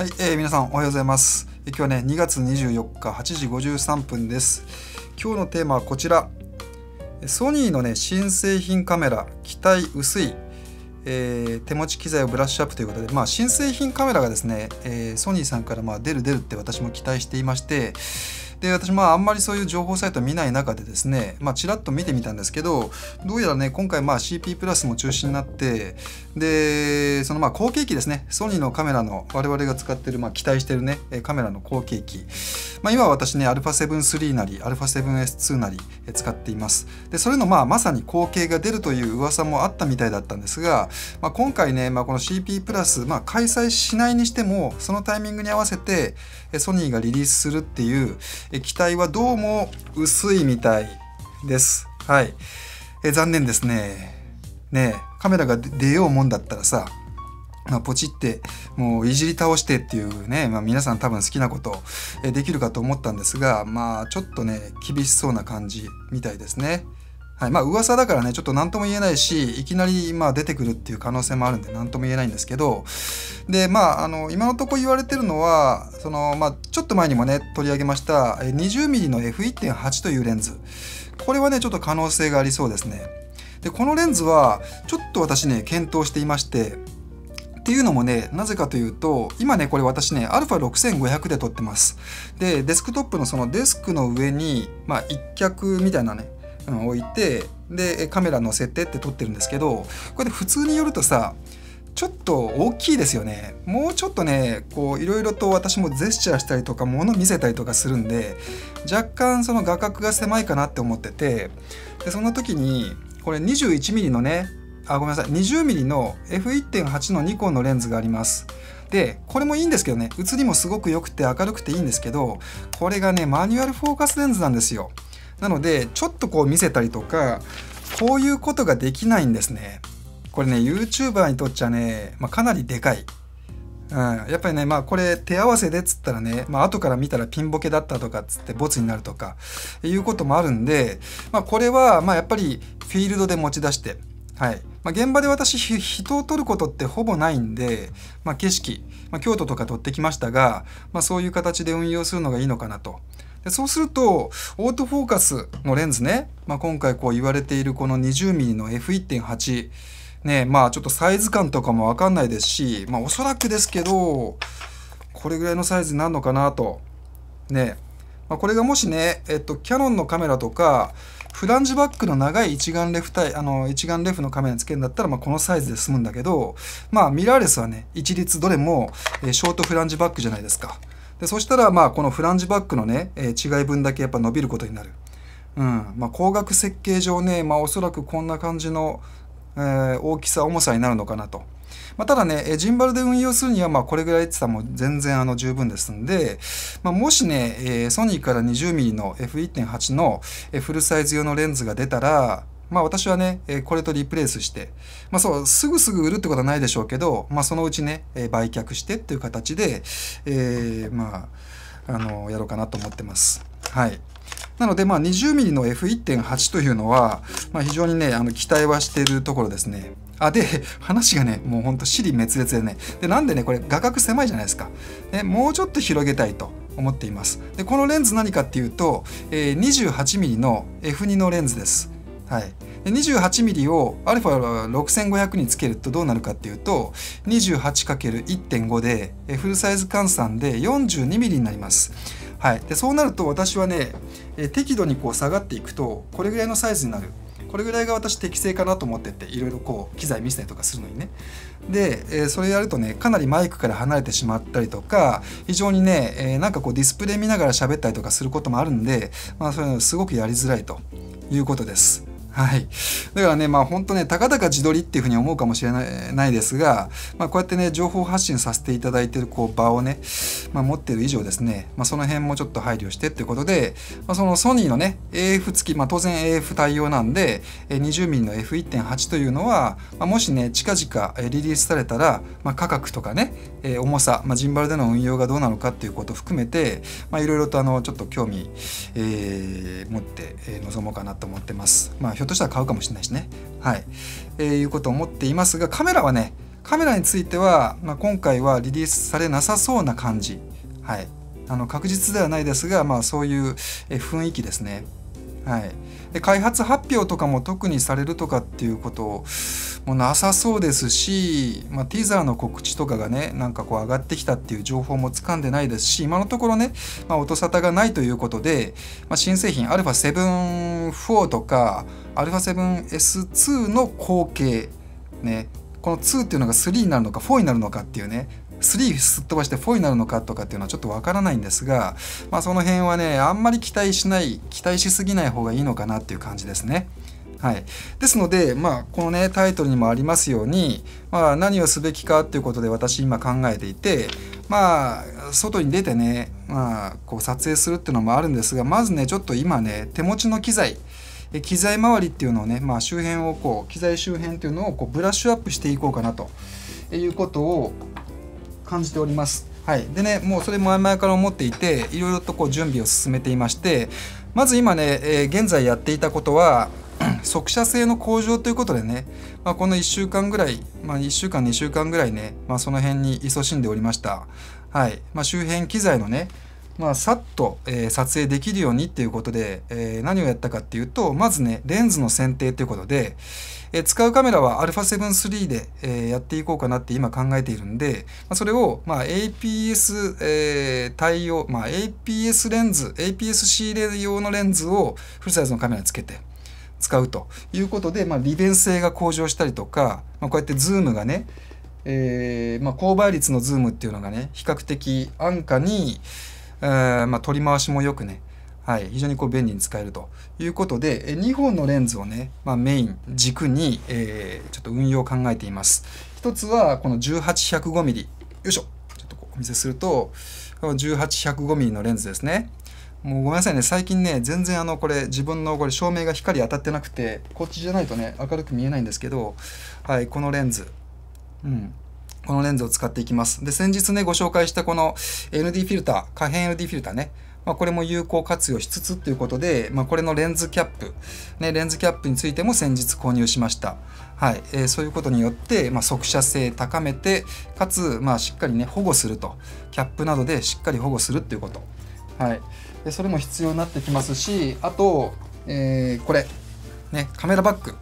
はい、えー、皆さんおはようございます。今日はね、2月24日8時53分です。今日のテーマはこちら。えソニーのね、新製品カメラ、機体薄い、えー手持ち機材をブラッシュアップということで、まあ、新製品カメラがですね、えーソニーさんからまあ出る出るって私も期待していまして、で私まああんまりそういう情報サイト見ない中でですねまあちらっと見てみたんですけどどうやらね今回まあ CP プラスも中止になってでそのまあ後継機ですね。ソニーのカメラの我々が使ってるまあ期待してるねカメラの後継機まあ今私ね α7-3 なり α7S2 なり使っています。でそれのまあまさに後継が出るという噂もあったみたいだったんですが、まあ、今回ね、まあ、この CP プラス、まあ、開催しないにしてもそのタイミングに合わせてソニーがリリースするっていうえ期待はどうも薄いみたいです。はい。え残念ですね。ねカメラが出ようもんだったらさ、まあ、ポチってもういじり倒してっていうね、まあ、皆さん多分好きなことえできるかと思ったんですがまあちょっとね厳しそうな感じみたいですね。はい、まあ噂だからねちょっと何とも言えないしいきなりまあ出てくるっていう可能性もあるんで何とも言えないんですけどでまああの今のとこ言われてるのはその、まあ、ちょっと前にもね取り上げました 20mm の F1.8 というレンズ。これはねちょっと可能性がありそうですね。でこのレンズはちょっと私ね検討していましてっていうのもねなぜかというと今ねこれ私ね α6500 で撮ってます。でデスクトップのそのデスクの上にまあ一脚みたいなねうん置いてでカメラ乗せてって撮ってるんですけどこれで普通によるとさちょっと大きいですよね。もうちょっとねこういろいろと私もジェスチャーしたりとか物見せたりとかするんで若干その画角が狭いかなって思っててでそんな時にこれ 21mm のねあごめんなさい 20mm の F1.8 のニコンのレンズがあります。でこれもいいんですけどね写りもすごく良くて明るくていいんですけどこれがねマニュアルフォーカスレンズなんですよ。なのでちょっとこう見せたりとかこういうことができないんですね。これね YouTuber にとっちゃね、まあ、かなりでかい。うん、やっぱりねまあこれ手合わせでっつったらね、まあ後から見たらピンボケだったとかっつってボツになるとかいうこともあるんで、まあ、これはまあやっぱりフィールドで持ち出してはい。まあ、現場で私人を撮ることってほぼないんで、まあ、景色、まあ、京都とか撮ってきましたが、まあ、そういう形で運用するのがいいのかなと。でそうするとオートフォーカスのレンズね、まあ、今回こう言われているこの 20mm の F1.8 ねまあちょっとサイズ感とかも分かんないですしまあおそらくですけどこれぐらいのサイズになるのかなと。ね。まあ、これがもしね、えっと、キヤノンのカメラとかフランジバックの長い一眼レフ対あの一眼レフのカメラにつけるんだったら、まあ、このサイズで済むんだけど、まあ、ミラーレスはね一律どれも、えーショートフランジバックじゃないですか。でそしたらまあこのフランジバックのね、えー違い分だけやっぱ伸びることになる、うんまあ、光学設計上ね、まあ、おそらくこんな感じの、えー大きさ重さになるのかなと。まあ、ただね、えジンバルで運用するには、まあ、これぐらいって言ったらもう全然あの十分ですんで、まあ、もしね、えソニーから 20mm の F1.8 のフルサイズ用のレンズが出たら、まあ私はね、これとリプレイスして、まあそう、すぐすぐ売るってことはないでしょうけど、まあそのうちね、売却してっていう形で、えーまあ、あの、やろうかなと思ってます。はい。なので、まあ、20mm の F1.8 というのは、まあ、非常にね、あの期待はしているところですね。あ、で、話がね、もうほんと尻滅裂でね。で、なんでね、これ画角狭いじゃないですか。ね、もうちょっと広げたいと思っています。で、このレンズ何かっていうと、えー 28mm の F2 のレンズです。はい。28mm を α6500 につけるとどうなるかっていうと 28×1.5 でフルサイズ換算で 42mm になります。はい、でそうなると私はね、適度にこう下がっていくとこれぐらいのサイズになるこれぐらいが私適正かなと思ってていろいろこう機材見せたりとかするのにねで、それやるとねかなりマイクから離れてしまったりとか非常にね、なんかこうディスプレイ見ながら喋ったりとかすることもあるんで、まあ、そういうのすごくやりづらいということです。はい、だからねまあ本当ねたかだか自撮りっていうふうに思うかもしれないないですが、まあ、こうやってね情報発信させていただいてるこう場をね、まあ、持ってる以上ですね、まあ、その辺もちょっと配慮してっていうことで、まあ、そのソニーのね AF 付き、まあ、当然 AF 対応なんで 20mm の F1.8 というのは、まあ、もしね近々リリースされたら、まあ、価格とかね、え重さ、まあ、ジンバルでの運用がどうなのかっていうことを含めていろいろとあのちょっと興味、えー持って、臨もうかなと思ってます。まあひょっとしたら買うかもしれないしね。はい。えーいうことを思っていますがカメラはねカメラについては、まあ、今回はリリースされなさそうな感じ、はい、あの確実ではないですが、まあ、そういう雰囲気ですね。はい、で開発発表とかも特にされるとかっていうこともなさそうですし、まあ、ティザーの告知とかがねなんかこう上がってきたっていう情報もつかんでないですし今のところね、まあ、音沙汰がないということで、まあ、新製品 α7-4 とか α7S2 の後継ねこの2っていうのが3になるのか4になるのかっていうね3すっ飛ばして4になるのかとかっていうのはちょっとわからないんですが、まあ、その辺はねあんまり期待しない期待しすぎない方がいいのかなっていう感じですね。はい、ですので、まあ、このねタイトルにもありますように、まあ、何をすべきかっていうことで私今考えていてまあ外に出てね、まあ、こう撮影するっていうのもあるんですがまずねちょっと今ね手持ちの機材機材周りっていうのをね、まあ、周辺をこう機材周辺っていうのをこうブラッシュアップしていこうかなということを感じております。はい、でねもうそれ前々から思っていていろいろとこう準備を進めていましてまず今ね、えー、現在やっていたことは 速射性の向上ということでね、まあ、この1週間ぐらい、まあ、1週間2週間ぐらいね、まあ、その辺に勤しんでおりました。はいまあ、周辺機材のねまあ、さっと、えー、撮影できるようにっていうことで、えー、何をやったかっていうとまずねレンズの選定ということで、え、使うカメラは α7 III で、えやっていこうかなって今考えているんで、まあ、それを、まあ、APS、え対応、まあ、APS レンズ APS-C 用のレンズをフルサイズのカメラにつけて使うということで、まあ、利便性が向上したりとか、まあ、こうやってズームがねえーまあ、高倍率のズームっていうのがね比較的安価に、えー、まあ、取り回しもよくね、はい、非常にこう便利に使えるということで2本のレンズをね、まあ、メイン軸に、えー、ちょっと運用を考えています。一つはこの 18105mm よいしょ。ちょっとこうお見せするとこの 18105mm のレンズですね。もうごめんなさいね。最近ね全然あのこれ自分のこれ照明が光当たってなくてこっちじゃないとね明るく見えないんですけどはいこのレンズ。うん。このレンズを使っていきます。で、先日ね、ご紹介したこの ND フィルター、可変 ND フィルターね、まあ、これも有効活用しつつということで、まあ、これのレンズキャップ、ね、レンズキャップについても先日購入しました。はい、えー、そういうことによって、まあ、速射性高めて、かつ、まあ、しっかりね、保護すると。キャップなどでしっかり保護するっていうこと。はい。でそれも必要になってきますし、あと、えー、これ、ね、カメラバッグ。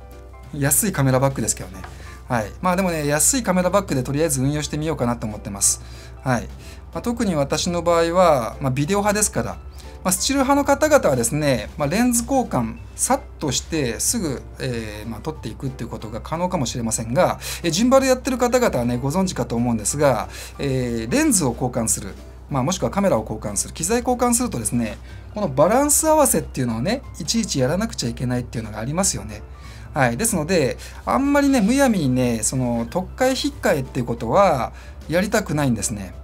安いカメラバッグですけどね。はい、まあでもね安いカメラバッグでとりあえず運用してみようかなと思ってます。はいまあ、特に私の場合は、まあ、ビデオ派ですから、まあ、スチル派の方々はですね、まあ、レンズ交換さっとしてすぐ、えーまあ、撮っていくっていうことが可能かもしれませんが、えー、ジンバルやってる方々はねご存知かと思うんですが、えー、レンズを交換するまあ、もしくはカメラを交換する機材交換するとですねこのバランス合わせっていうのをねいちいちやらなくちゃいけないっていうのがありますよね。はい、ですのであんまりねむやみにねその特会引っかえっていうことはやりたくないんですね。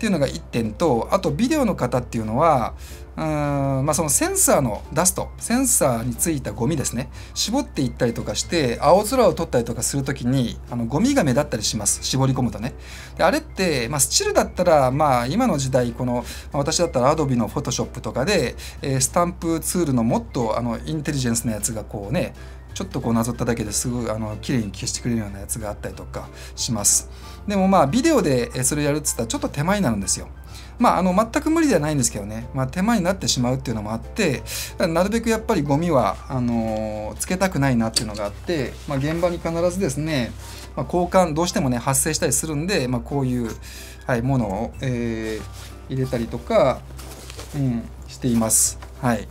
っていうのが1点とあとビデオの方っていうのはうーんまあ、そのセンサーのダストセンサーについたゴミですね。絞っていったりとかして青空を撮ったりとかする時にあのゴミが目立ったりします。絞り込むとね。であれって、まあ、スチルだったら、まあ、今の時代この、まあ、私だったら Adobe の Photoshop とかで、えー、スタンプツールのもっとあのインテリジェンスなやつがこうねちょっとこうなぞっただけですごいあの綺麗に消してくれるようなやつがあったりとかします。でもまあビデオでそれやるっつったらちょっと手間になるんですよ。まあ、あの全く無理ではないんですけどね、まあ、手間になってしまうっていうのもあってなるべくやっぱりゴミはあのー、つけたくないなっていうのがあって、まあ、現場に必ずですね、まあ、交換どうしてもね発生したりするんで、まあ、こういう、はい、ものを、えー、入れたりとか、うん、しています。はい。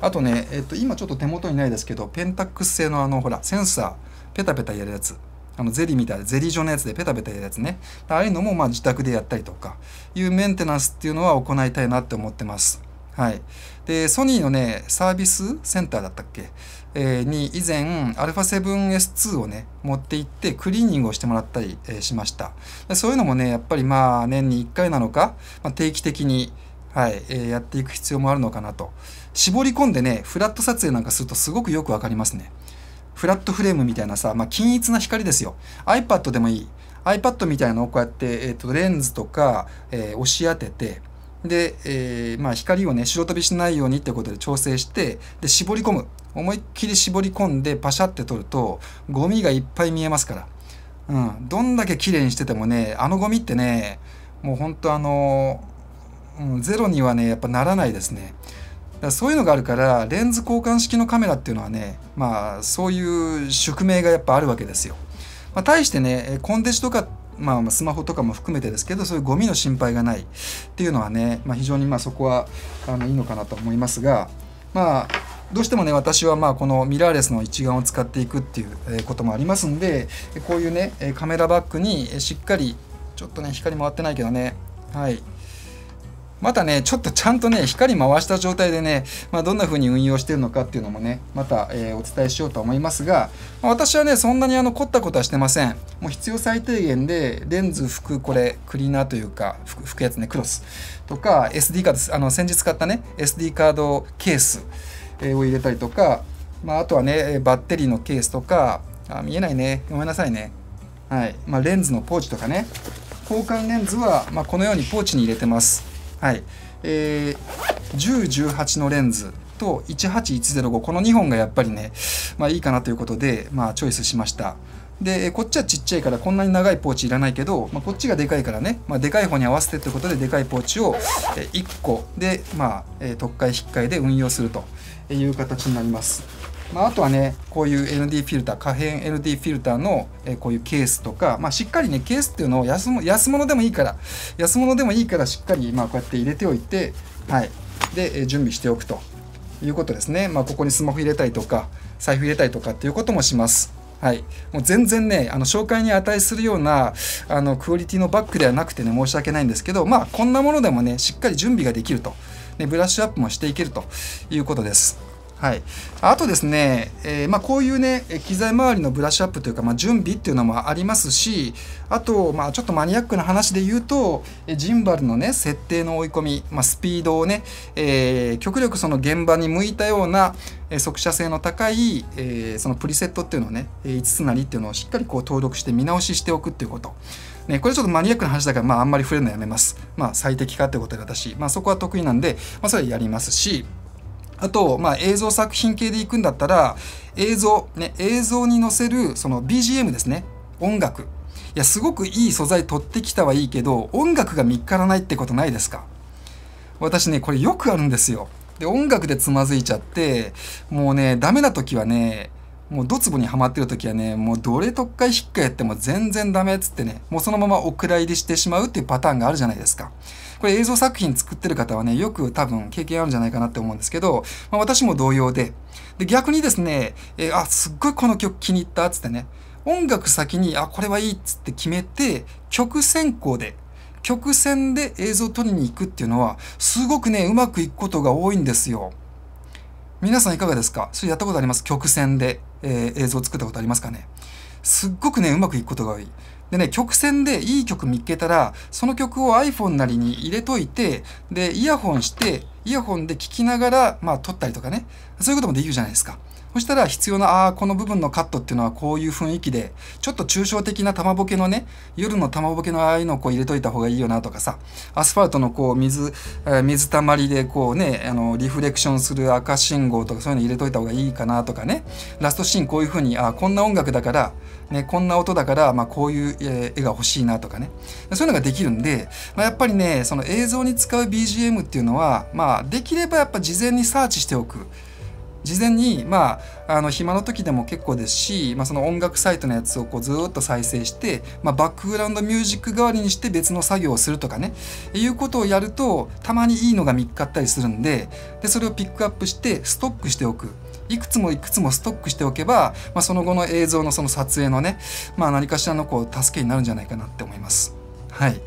あとね、えっと、今ちょっと手元にないですけど、ペンタックス製のあの、ほら、センサー、ペタペタやるやつ。あのゼリーみたいなゼリー状のやつでペタペタやるやつね。ああいうのもまあ自宅でやったりとかいうメンテナンスっていうのは行いたいなって思ってます。はい。で、ソニーのね、サービスセンターだったっけ、えー、に以前 α7S2 をね、持って行ってクリーニングをしてもらったり、えー、しましたで。そういうのもね、やっぱりまあ年に1回なのか、まあ、定期的にはい、えー、やっていく必要もあるのかなと。絞り込んでね、フラット撮影なんかするとすごくよくわかりますね。フラットフレームみたいなさ、まあ、均一な光ですよ。iPad でもいい。iPad みたいなのをこうやって、えーと、レンズとか、えー、押し当てて、で、えー、まあ、光をね、白飛びしないようにってことで調整して、で、絞り込む。思いっきり絞り込んでパシャって撮ると、ゴミがいっぱい見えますから。うん、どんだけ綺麗にしててもねあのゴミってねもうほんとあの、うん、ゼロにはねやっぱならないですね。だそういうのがあるからレンズ交換式のカメラっていうのはねまあそういう宿命がやっぱあるわけですよ。まあ、対してねコンデジとかまあ、スマホとかも含めてですけどそういうゴミの心配がないっていうのはね、まあ、非常にまあそこはあのいいのかなと思いますがまあどうしてもね私はまあこのミラーレスの一眼を使っていくっていうこともありますんでこういうねカメラバッグにしっかりちょっとね光回ってないけどねはいまたねちょっとちゃんとね光回した状態でね、まあ、どんな風に運用してるのかっていうのもねまた、えー、お伝えしようと思いますが、まあ、私はねそんなにあの凝ったことはしてません。もう必要最低限でレンズ拭くこれクリーナーというか拭くやつねクロス。とか SD カードあの先日買ったね SD カードケースを入れたりとか、まあ、あとはねバッテリーのケースとかあ見えないね。ごめんなさいね。はい。まあ、レンズのポーチとかね。交換レンズは、まあ、このようにポーチに入れてます。はい。えー、1018のレンズと18105この2本がやっぱりね、まあ、いいかなということで、まあ、チョイスしました。でこっちはちっちゃいからこんなに長いポーチいらないけど、まあ、こっちがでかいからね、まあ、でかい方に合わせてということででかいポーチを1個で、まあ、特会引っかえで運用するという形になります。まあ、あとはねこういう ND フィルター可変 ND フィルターの、えこういうケースとか、まあ、しっかりねケースっていうのを安物でもいいから安物でもいいからしっかりまあこうやって入れておいてはい。で、え準備しておくということですね、まあ、ここにスマホ入れたりとか財布入れたりとかっていうこともします。はい、もう全然ねあの紹介に値するようなあのクオリティのバッグではなくてね申し訳ないんですけどまあこんなものでもねしっかり準備ができると、ね、ブラッシュアップもしていけるということです。はい、あとですね、えー、まあ、こういうね機材周りのブラッシュアップというか、まあ、準備っていうのもありますしあと、まあ、ちょっとマニアックな話で言うとジンバルのね設定の追い込み、まあ、スピードをね、えー、極力その現場に向いたような速射性の高い、えー、そのプリセットっていうのをね5つなりっていうのをしっかりこう登録して見直ししておくっていうこと。ね、これちょっとマニアックな話だから、まあ、あんまり触れるのやめます。まあ、最適化ってことで私、まあ、そこは得意なんで、まあ、それはやりますし、あと、まあ、映像作品系でいくんだったら映像、ね、映像に載せるその BGM ですね。音楽。いやすごくいい素材取ってきたはいいけど音楽が見っからないってことないですか？私ねこれよくあるんですよ。で音楽でつまずいちゃってもうねダメな時はねもうドツボにはまってる時はねもうどれ特会引っかやっても全然ダメっつってねもうそのままお蔵入りしてしまうっていうパターンがあるじゃないですか。これ映像作品作ってる方はね、よく多分経験あるんじゃないかなって思うんですけど、まあ、私も同様で、で、逆にですね、えー、あ、すっごいこの曲気に入ったっつってね、音楽先に、あ、これはいいっつって決めて、曲選考で、曲線で映像を撮りに行くっていうのは、すごくね、うまくいくことが多いんですよ。皆さんいかがですか？それやったことあります？曲線で、えー、映像を作ったことありますかねすっごくね、うまくいくことが多い。でね、曲線でいい曲見つけたら、その曲を iPhone なりに入れといて、で、イヤホンして、イヤホンで聴きながら、まあ、撮ったりとかね、そういうこともできるじゃないですか。そしたら必要な、ああ、この部分のカットっていうのはこういう雰囲気で、ちょっと抽象的な玉ボケのね、夜の玉ボケのああいうのをこう入れといた方がいいよなとかさ、アスファルトのこう水、水たまりでこうね、あの、リフレクションする赤信号とかそういうの入れといた方がいいかなとかね、ラストシーンこういう風に、ああ、こんな音楽だから、ね、こんな音だから、まあ、こういう絵が欲しいなとかね。そういうのができるんで、まあ、やっぱりねその映像に使う BGM っていうのは、まあ、できればやっぱ事前にサーチしておく。事前にまああの暇の時でも結構ですし、まあ、その音楽サイトのやつをこうずっと再生して、まあ、バックグラウンドミュージック代わりにして別の作業をするとかねいうことをやるとたまにいいのが見っかったりするんででそれをピックアップしてストックしておく。いくつもいくつもストックしておけば、まあ、その後の映像のその撮影のね、まあ、何かしらのこう助けになるんじゃないかなって思います。はい。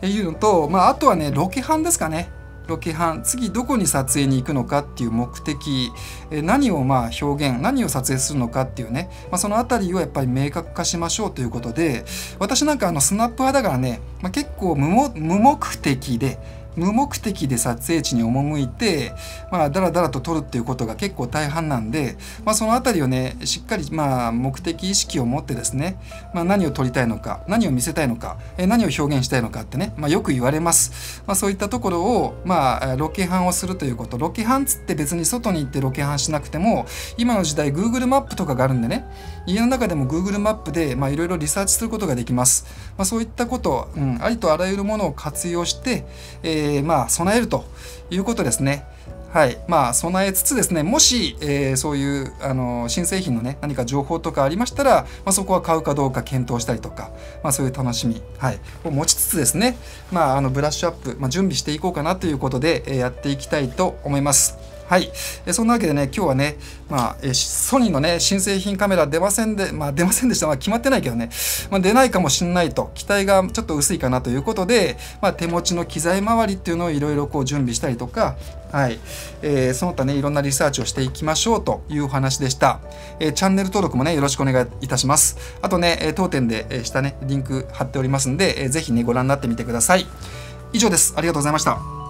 えいうのと、まあ、あとはねロケハンですかね。ロケハン次どこに撮影に行くのかっていう目的何をまあ表現何を撮影するのかっていうね、まあ、その辺りをやっぱり明確化しましょうということで私なんかあのスナップ派だからね、まあ、結構無目的で無目的で撮影地に赴いて、まあ、だらだらと撮るっていうことが結構大半なんで、まあ、その辺りをねしっかり、まあ、目的意識を持ってですね、まあ、何を撮りたいのか何を見せたいのか、え何を表現したいのかってね、まあ、よく言われます、まあ、そういったところを、まあ、ロケハンをするということ。ロケハンつって別に外に行ってロケハンしなくても今の時代 Google マップとかがあるんでね家の中でも Google マップでいろいろリサーチすることができます、まあ、そういったこと、うん、ありとあらゆるものを活用して、えー、まあ備えるということですね。はいまあ、備えつつですねもし、えー、そういうあの新製品のね何か情報とかありましたら、まあ、そこは買うかどうか検討したりとか、まあ、そういう楽しみ、はい、を持ちつつですね、まあ、あのブラッシュアップ、まあ、準備していこうかなということで、えー、やっていきたいと思います。はい、えそんなわけでね今日はね、まあ、えソニーのね新製品カメラ出ませんで、まあ、出ませんでした、まあ、決まってないけどね、まあ、出ないかもしれないと。期待がちょっと薄いかなということで、まあ、手持ちの機材周りっていうのをいろいろこう準備したりとか、はい。えー、その他ねいろんなリサーチをしていきましょうというお話でした、えー、チャンネル登録もねよろしくお願いいたします。あとね当店で下ねリンク貼っておりますんで、えー、ぜひねご覧になってみてください。以上です。ありがとうございました。